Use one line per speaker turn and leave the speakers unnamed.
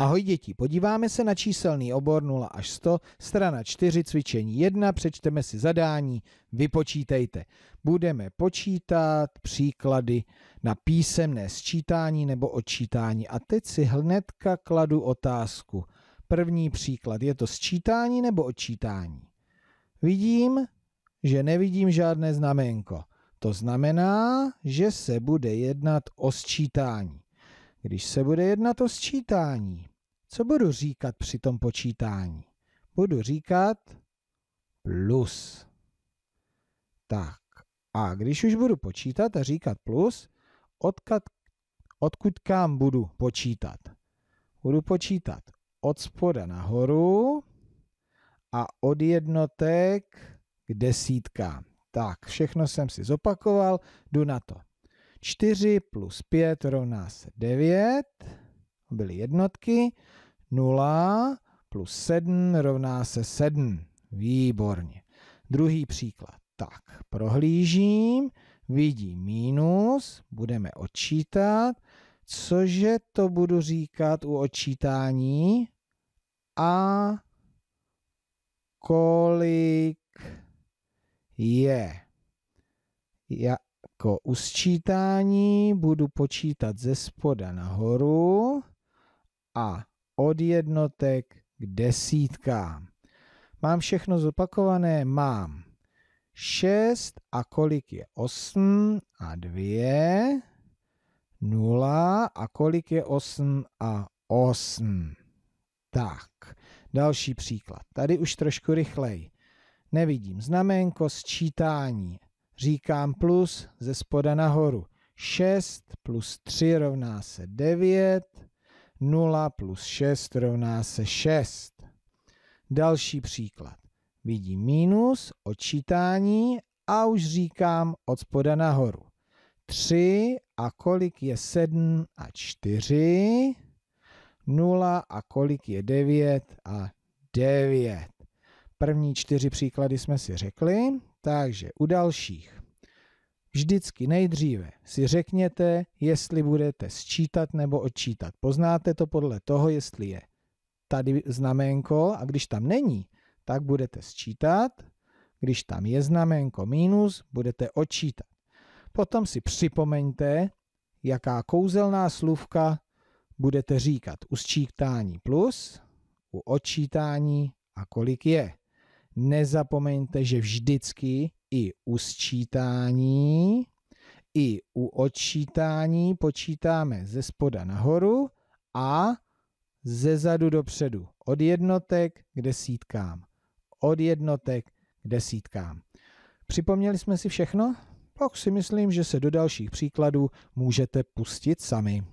Ahoj děti, podíváme se na číselný obor 0 až 100, strana 4, cvičení 1, přečteme si zadání, vypočítejte. Budeme počítat příklady na písemné sčítání nebo odčítání. A teď si hnedka kladu otázku. První příklad, je to sčítání nebo odčítání? Vidím, že nevidím žádné znamenko. To znamená, že se bude jednat o sčítání. Když se bude jednat o sčítání, co budu říkat při tom počítání? Budu říkat plus. Tak a když už budu počítat a říkat plus, odkud, odkud kam budu počítat? Budu počítat od spoda nahoru a od jednotek k desítkám. Tak, všechno jsem si zopakoval, jdu na to. 4 plus 5 rovná se 9, byly jednotky, 0 plus 7 rovná se 7. Výborně. Druhý příklad. Tak, prohlížím, vidím mínus, budeme odčítat. Cože to budu říkat u odčítání? A kolik je? Jako u sčítání budu počítat ze spoda nahoru a od jednotek k desítkám. Mám všechno zopakované? Mám 6 a kolik je 8 a 2, 0 a kolik je 8 a 8. Tak, další příklad. Tady už trošku rychleji. Nevidím znamenko sčítání. Říkám plus ze spoda nahoru. 6 plus 3 rovná se 9, 0 plus 6 rovná se 6. Další příklad. Vidím mínus, odčítání a už říkám od spoda nahoru. 3 a kolik je 7 a 4. 0 a kolik je 9 a 9. První čtyři příklady jsme si řekli, takže u dalších Vždycky nejdříve si řekněte, jestli budete sčítat nebo odčítat. Poznáte to podle toho, jestli je tady znamenko a když tam není, tak budete sčítat. Když tam je znamenko minus, budete odčítat. Potom si připomeňte, jaká kouzelná slůvka budete říkat u sčítání plus, u odčítání a kolik je. Nezapomeňte, že vždycky i u sčítání, i u odčítání počítáme ze spoda nahoru a ze zadu dopředu. Od jednotek k desítkám. Od jednotek k desítkám. Připomněli jsme si všechno? Pak si myslím, že se do dalších příkladů můžete pustit sami.